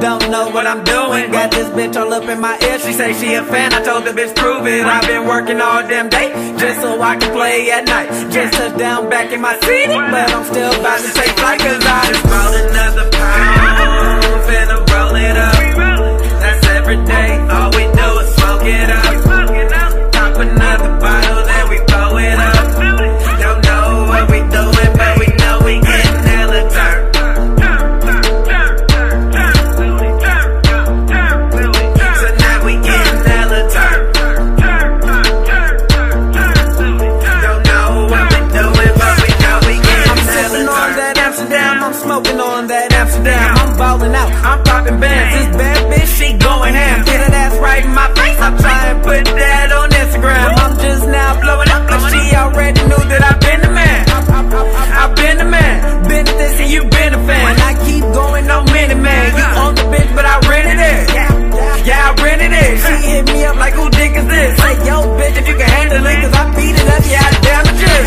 Don't know what I'm doing. Got this bitch all up in my ear. She say she a fan. I told the bitch prove it. I've been working all damn day just so I can play at night. Just touch down back in my city, but I'm still about to take flight 'cause I just bought another Amsterdam. I'm balling out, I'm popping bands. This bad bitch, she going ham. Get that ass right in my face. I'm trying to put that on Instagram. I'm just now blowing up, but she already knew that I've been the man. I've been the man, been this and you been a fan. I keep going on many man. You own the bitch, but I rented it. Yeah, I rented it. She hit me up like, who dick is this? Say, yo, bitch, if you can handle it, cause I beat it up, yeah, I damage it.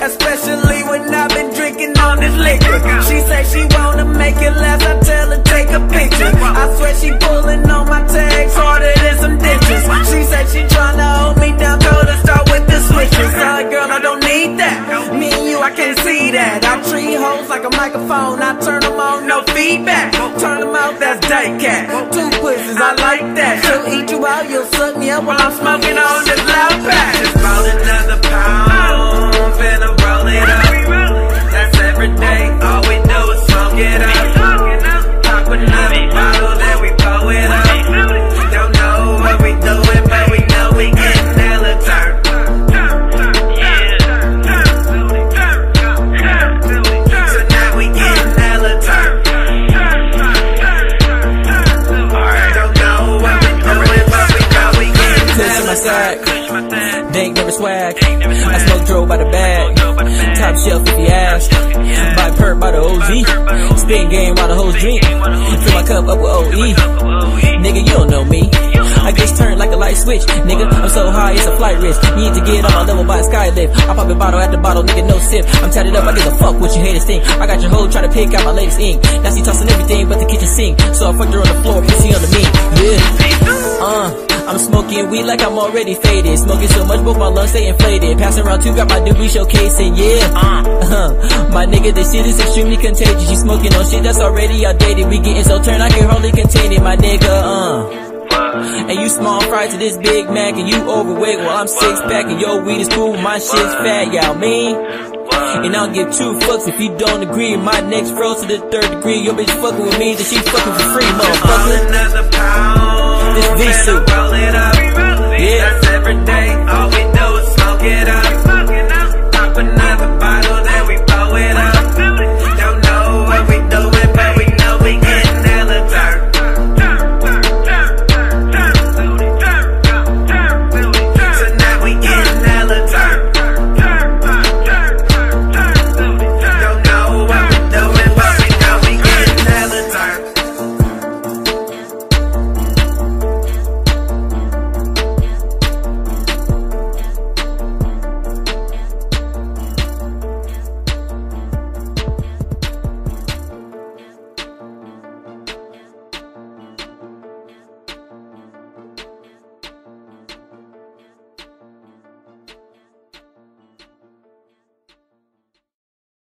Especially when I've been drinking on this liquor. She said she wanna make it last, I tell her take a picture. I swear she pulling on my tags harder than some ditches. She said she tryna hold me down, told her start with the switches. Sorry, girl, I don't need that. Me and you, I can't see that. I treat hoes like a microphone, I turn them on, no feedback. Turn them out, that's day cat. Two pussies, I like that. She'll eat you out, you'll suck me up while I'm smoking on this loud pack. Turned. Dank never swag. I smoke dro by the bag. Top shelf if you ask. Buy perp by the OG. Spin game while the hoes drink. Fill my cup up with OE. Nigga, you don't know me. I just turned like a light switch. Nigga, I'm so high, it's a flight risk. Need to get on my level by a sky lift. I pop a bottle at the bottle, nigga, no sip. I'm tatted up, I give a fuck what you haters think. I got your hoe trying to pick out my latest ink. Now she tossing everything but the kitchen sink. So I fucked her on the floor, pussy under me. Yeah. Uh. Smoking weed like I'm already faded. Smoking so much, both my lungs stay inflated. Passing around two, got my doobie showcasing, yeah. Uh, my nigga, this shit is extremely contagious. You smoking on shit that's already outdated. We getting so turned, I can hardly contain it, my nigga, uh. And you small fry to this Big Mac and you overweight while I'm six pack and your weed is cool, my shit's fat, y'all mean? And I don't give two fucks if you don't agree. My next froze to the third degree. Your bitch fucking with me, then she fucking for free, motherfucker.